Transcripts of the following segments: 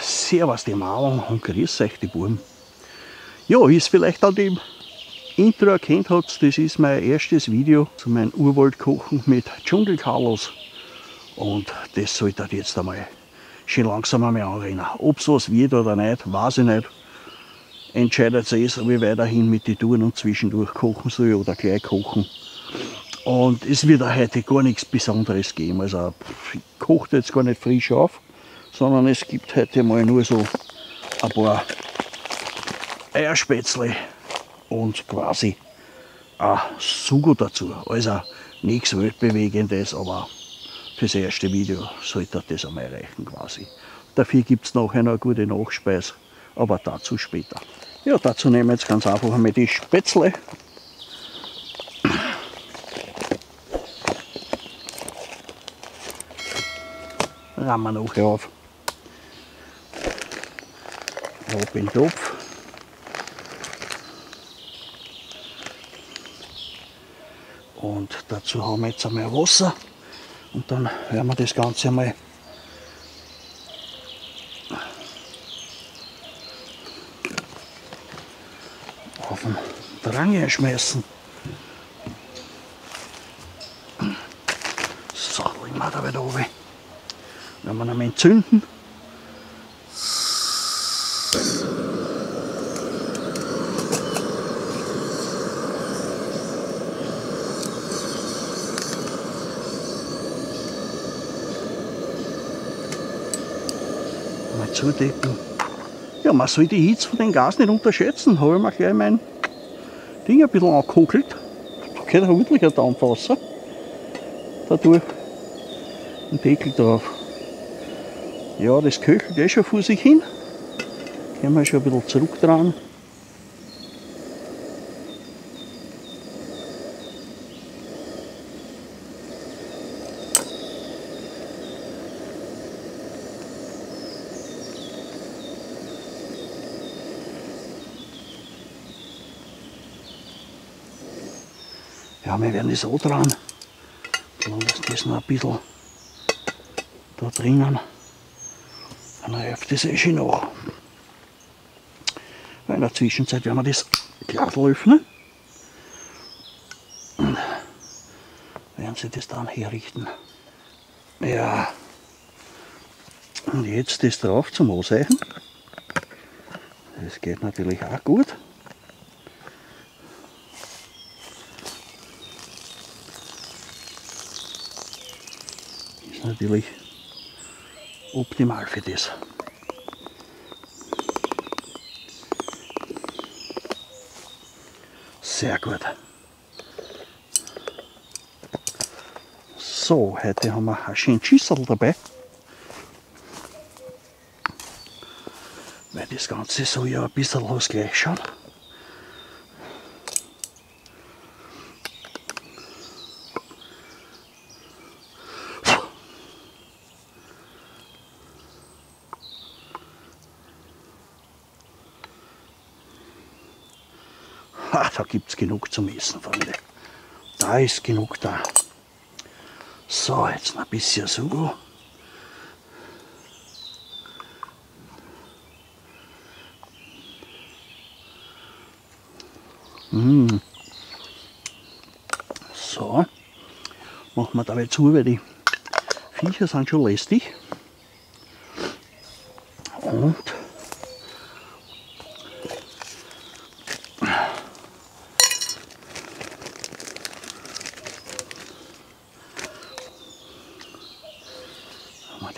Servus die Mauern und grüß euch die Buben. Ja, wie es vielleicht an dem Intro erkennt habt, das ist mein erstes Video zu meinem Urwaldkochen mit Dschungel Carlos. Und das sollte jetzt einmal schon langsam einmal anrennen. Ob es was wird oder nicht, weiß ich nicht. Entscheidet sich, ob ich weiterhin mit den Touren und zwischendurch kochen soll oder gleich kochen. Und es wird heute gar nichts Besonderes geben. Also ich koche jetzt gar nicht frisch auf, sondern es gibt heute mal nur so ein paar Eierspätzle und quasi ein Sugo dazu. Also nichts Weltbewegendes, aber fürs erste Video sollte das einmal reichen quasi. Dafür gibt es nachher noch eine gute Nachspeise, aber dazu später. Ja, dazu nehmen wir jetzt ganz einfach einmal die Spätzle rammen nachher auf. Ab in den Topf. Und dazu haben wir jetzt einmal Wasser und dann werden wir das Ganze einmal auf den Drang schmeißen. So, bringen wir da wieder runter. Wenn wir ihn entzünden. Zudecken. Ja, man soll die Hitze von den Gas nicht unterschätzen. Habe ich mir gleich mein Ding ein bisschen angekokelt. Da geht ein ordentlicher Dampfwasser. Dadurch ein Deckel drauf. Ja, das köchelt eh schon vor sich hin. Gehen wir schon ein bisschen zurück dran. Ja, wir werden das dran. Lassen das noch ein bisschen da drinnen. Dann reift das eh schon nach. In der Zwischenzeit werden wir das Glas öffnen. Und werden sie das dann herrichten. Ja. Und jetzt das drauf zum Auseichen. Das geht natürlich auch gut. Natürlich optimal für das. Sehr gut. So, heute haben wir ein schönes Schüssel dabei. Weil das Ganze soll ja ein bisschen was gleich schauen. Ha, da gibt es genug zum Essen, Freunde. Da ist genug da. So, jetzt noch ein bisschen Sugo. Mm. So, machen wir dabei zu, weil die Viecher sind schon lästig. Und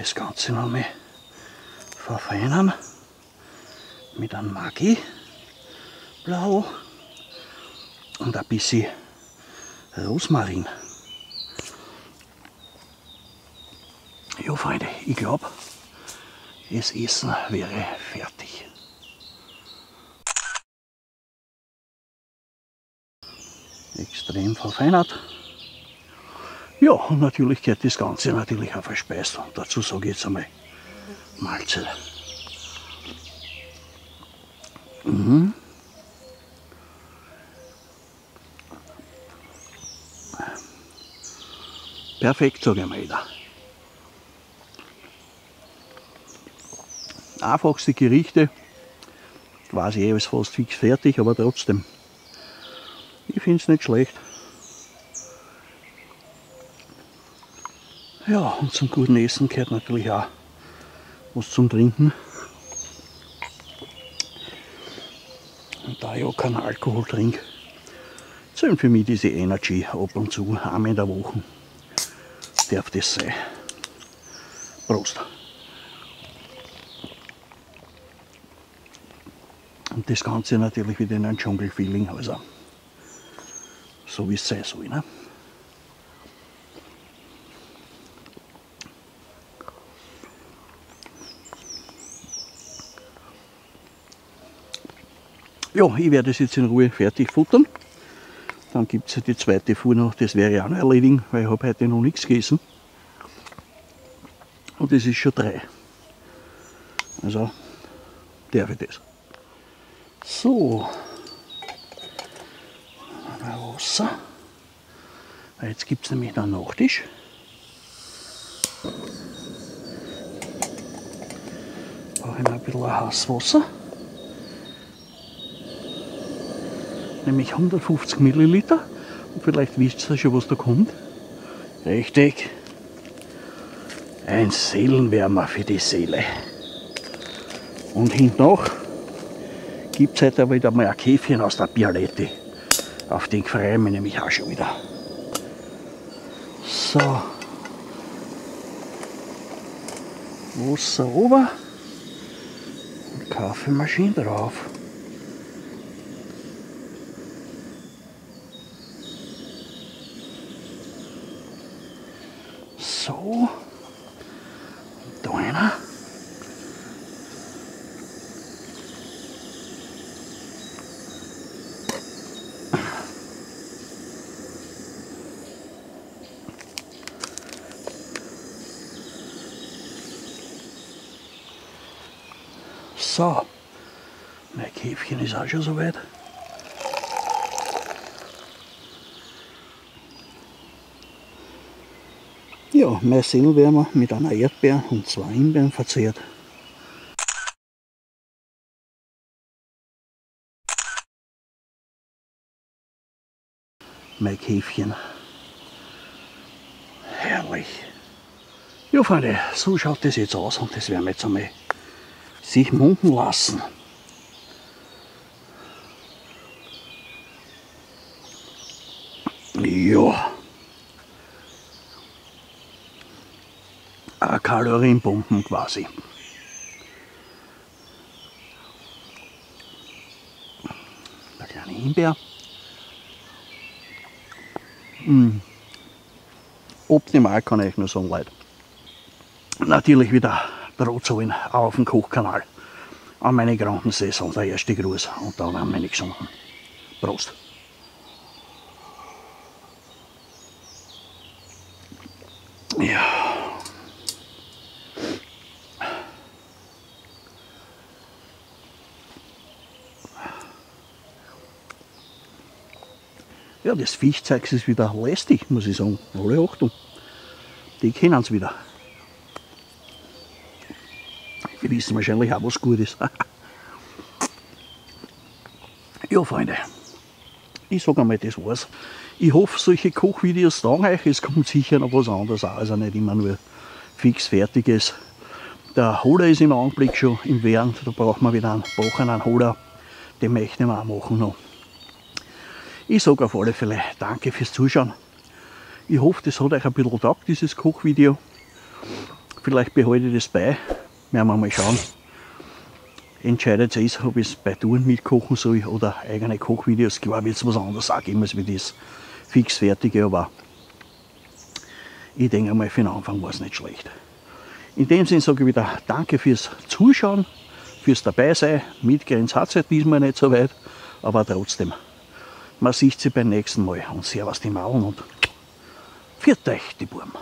das Ganze noch mal verfeinern mit einem Maggi Blau und ein bisschen Rosmarin. Ja, Freunde, ich glaube, das Essen wäre fertig. Extrem verfeinert. Ja, und natürlich gehört das Ganze natürlich auch verspeist. Und dazu sage ich jetzt einmal Mahlzeit. Mhm. Perfekt, sage ich mal wieder. einfachste Gerichte. Quasi eh alles fast fix fertig, aber trotzdem. Ich finde es nicht schlecht. Ja, und zum guten Essen gehört natürlich auch was zum Trinken. Und da ich auch keinen Alkohol trinke, zählen für mich diese Energy ab und zu, einmal in der Woche. Darf das sein. Prost. Und das Ganze natürlich wieder in ein Dschungel-Feeling, also so wie es sein soll. Ne? Ja, ich werde es jetzt in Ruhe fertig futtern. Dann gibt es die zweite Fuhr noch, das wäre auch noch erledigen, weil ich habe heute noch nichts gegessen. Und es ist schon drei. Also darf ich das. So. Wasser. Jetzt gibt es nämlich einen Nachtisch. Brauche ich noch ein bisschen Hasswasser. Nämlich 150 Milliliter. Und vielleicht wisst ihr schon, was da kommt. Richtig. Ein Seelenwärmer für die Seele. Und hinten noch gibt es heute wieder mal ein Käfchen aus der Bialette. Auf den freue ich mich nämlich auch schon wieder. So. Wasser oben und Kaffeemaschine drauf. So. Da einer. So, mein Käfchen ist auch schon soweit. Ja, mein Semmelwärmer mit einer Erdbeer und zwei Himbeeren verzehrt. Mein Käfchen. Herrlich. Ja, Freunde, so schaut das jetzt aus und das werden wir jetzt einmal sich munken lassen. Ja. Kalorienpumpen quasi. Der kleine Himbeer. Mm. Optimal kann ich nur sagen, Leute. Natürlich wieder der Rotzoin auf dem Kochkanal. An meine Saison, der erste Gruß und dann an meine Gesunden. Prost! Ja. Ja, das Viechzeug ist wieder lästig, muss ich sagen. Alle Achtung. Die kennen es wieder. Wissen wahrscheinlich auch, was gut ist. ja, Freunde. Ich sage einmal, das war's. Ich hoffe, solche Kochvideos taugen euch. Es kommt sicher noch was anderes auch. Also nicht immer nur fix fertiges. Der Hoder ist im Augenblick schon im Werden. Da brauchen wir wieder einen gebrochenen Hoder. Den möchten wir auch machen noch. Ich sage auf alle Fälle danke fürs Zuschauen. Ich hoffe, das hat euch ein bisschen getaugt, dieses Kochvideo. Vielleicht behalte ich das bei. Werden wir mal schauen. Entscheidet sich, ob ich es bei Touren mitkochen soll oder eigene Kochvideos. Klar wird es was anderes auch geben als wie das fixfertige, aber ich denke mal, für den Anfang war es nicht schlecht. In dem Sinne sage ich wieder Danke fürs Zuschauen, fürs Dabeisein. Mitgrenz hat es halt diesmal nicht so weit, aber trotzdem. Man sieht sie beim nächsten Mal und servus die Mauern und viert euch die Burm.